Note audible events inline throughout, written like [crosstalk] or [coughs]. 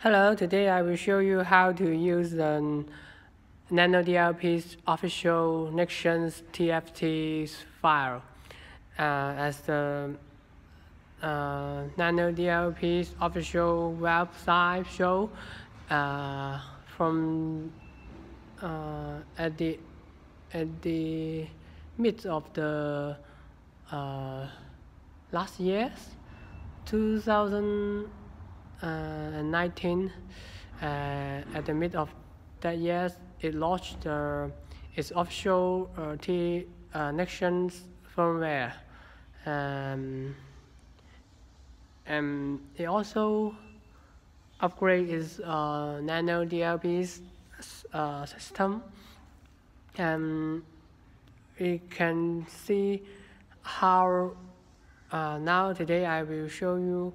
Hello, today I will show you how to use the NanoDLP's official Nextion's TFT file uh, as the uh, NanoDLP's official website show uh, from uh, at the at the mid of the uh, last year, 2000 uh, 19, uh, at the mid of that year, it launched uh, its official T Nextions firmware. Um, and it also upgrade its uh, nano DLP uh, system and we can see how uh, now today I will show you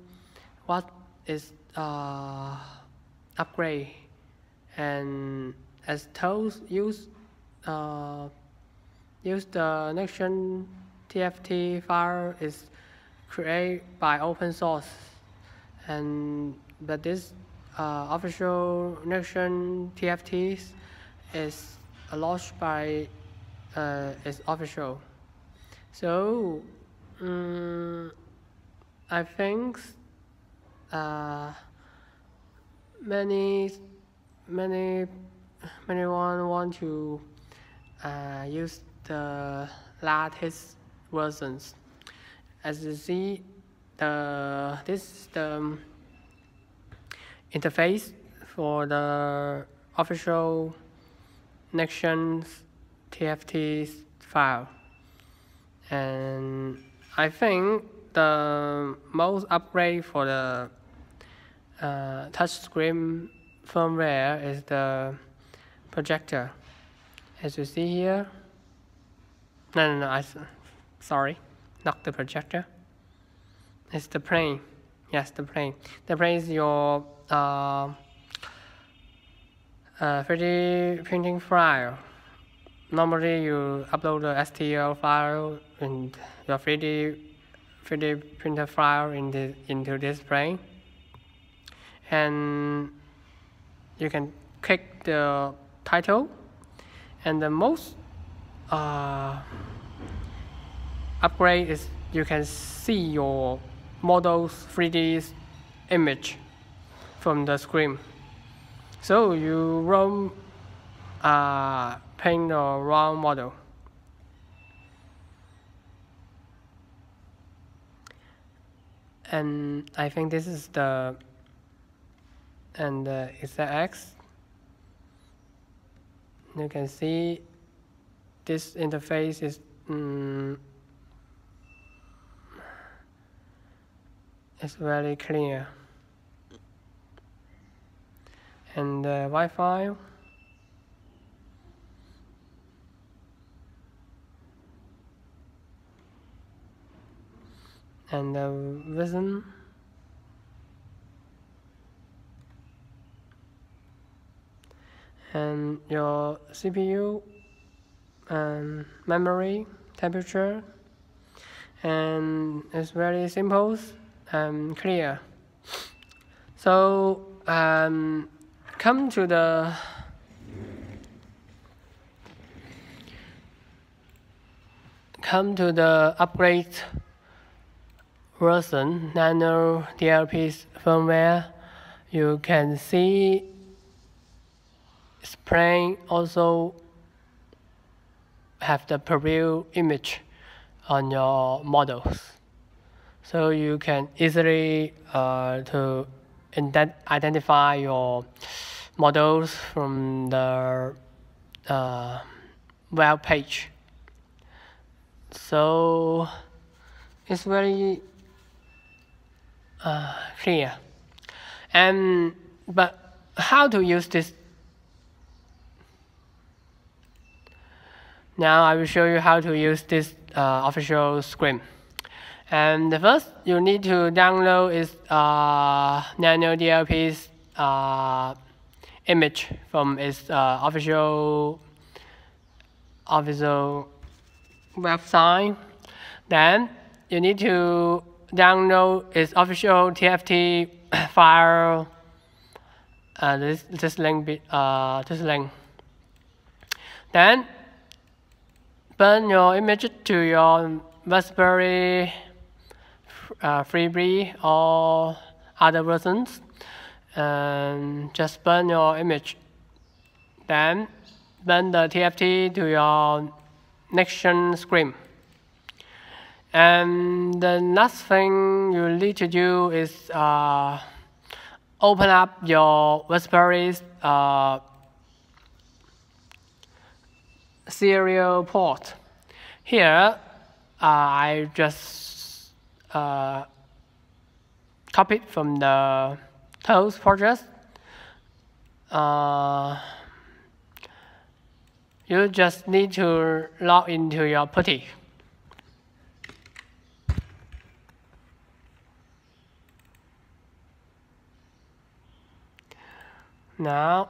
what is uh, upgrade. And as told use uh, use the Nextion TFT file is created by open source. And but this uh, official Nextion TFT is launched by uh, is official. So um, I think uh, many many many one want to uh, use the latest versions. As you see, the this is the interface for the official Nextions TFT file. And I think the most upgrade for the uh, touchscreen firmware is the projector. As you see here, no, no, no, I, sorry, not the projector. It's the plane. Yes, the plane. The plane is your uh, uh, 3D printing file. Normally, you upload the STL file and your 3D 3D printer file in the, into this plane, and you can click the title, and the most uh, upgrade is you can see your model's 3D image from the screen. So you run uh, paint or round model. And I think this is the and uh, is the X. You can see this interface is um, it's very clear. And uh, Wi-Fi. And the vision. And your CPU and memory temperature and it's very simple and clear. So um, come to the come to the upgrade version nano DLP's firmware you can see Spring also have the preview image on your models. So you can easily uh, to ident identify your models from the uh, web page. So it's very uh, clear. And but how to use this Now I will show you how to use this uh, official screen. And the first you need to download is uh, Nano DLP's uh, image from its uh, official official website. Then you need to download its official TFT [coughs] file uh, this this link uh, this link. Then burn your image to your Raspberry uh, Freebie or other versions and just burn your image. Then burn the TFT to your Nextion screen. And the last thing you need to do is uh, open up your Raspberry's uh, serial port. Here, uh, I just uh, copied from the Toast project. Uh, you just need to log into your PuTTY. Now,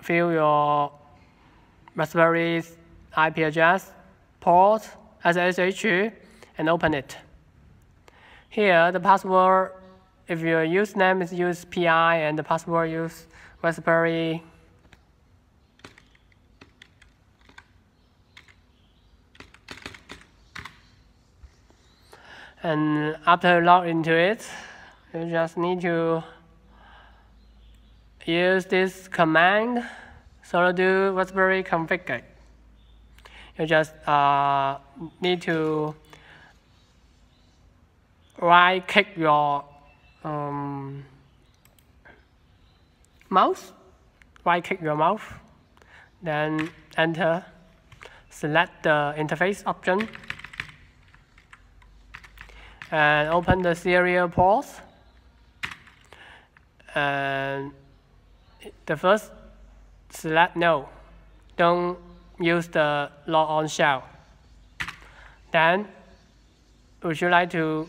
fill your Raspberry's IP address, port, SSH, and open it. Here, the password, if your username is use PI and the password use Raspberry and after log into it, you just need to use this command sudo raspberry config. You just uh, need to right click your um, mouse, right click your mouse, then enter, select the interface option, and open the serial port. And the first select no. Don't use the log on shell. Then would you like to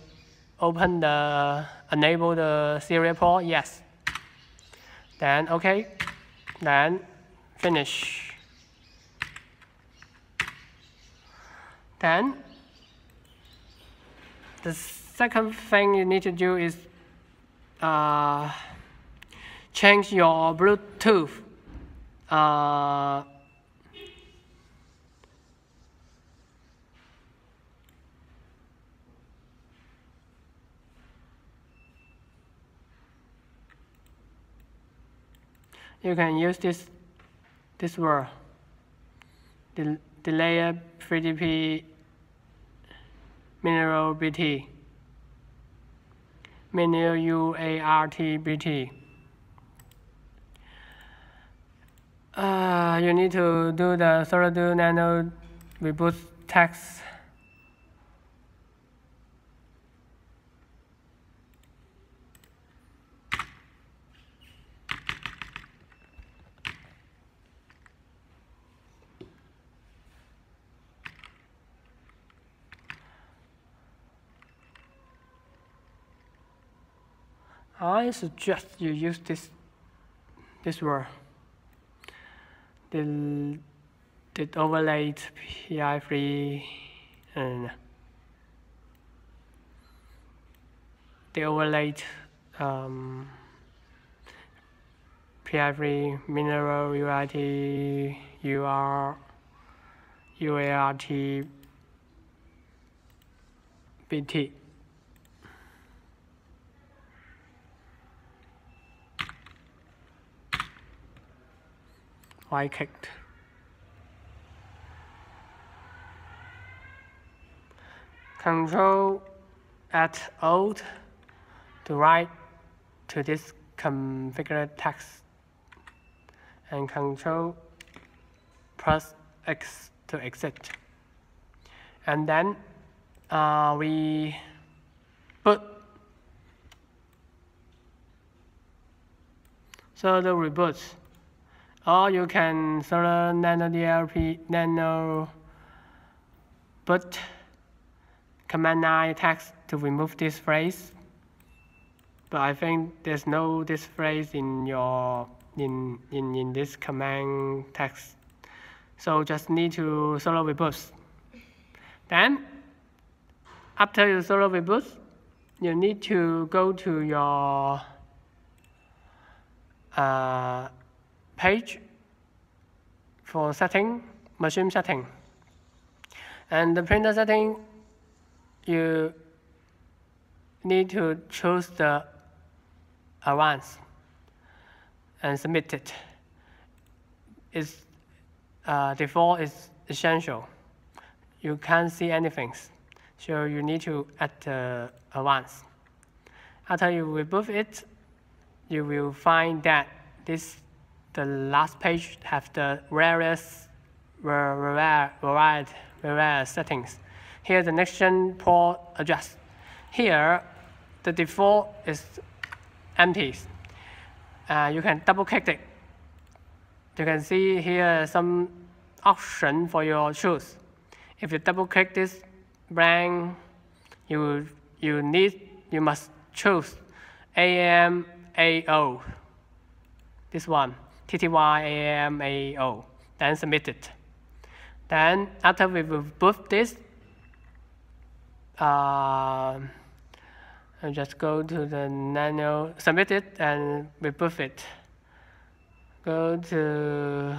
open the enable the serial port? Yes. Then okay. Then finish. Then the second thing you need to do is uh, change your Bluetooth. Uh, you can use this this word. The, the layer 3DP mineral BT mineral UART BT uh, you need to do the Solidus Nano reboot text I suggest you use this this word. The the overlaid PI free and the overlaid um, PI free mineral UIT UR UART BT. Right clicked. Control at Alt to write to this configured text and Control plus X to exit. And then uh, we put so the reboot or you can select nano DLP nano but command 9 text to remove this phrase. But I think there's no this phrase in your in in, in this command text. So just need to sudo reboot then after you sudo reboot you need to go to your uh, page for setting, machine setting. And the printer setting, you need to choose the advance and submit it. Its uh, default is essential. You can't see anything, so you need to add the advance. After you reboot it, you will find that this the last page have the various various, various settings. Here the Nextion port address. Here the default is empty. Uh, you can double click it. You can see here some option for your choose. If you double click this brand, you you need you must choose AMAO. This one, TTY AMAO. Then submit it. Then after we boot this, uh, just go to the nano, submit it and reboot it. Go to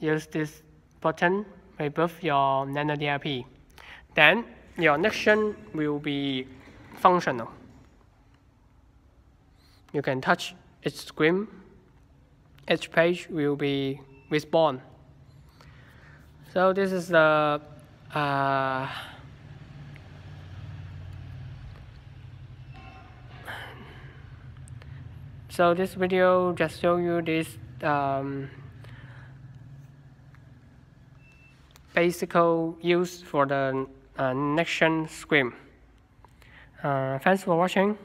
use this button, reboot your nano DLP. Then your connection will be functional. You can touch its screen. Each page will be respawn. So this is the uh, So this video just show you this um, basic use for the uh, Nextion screen. Uh, thanks for watching.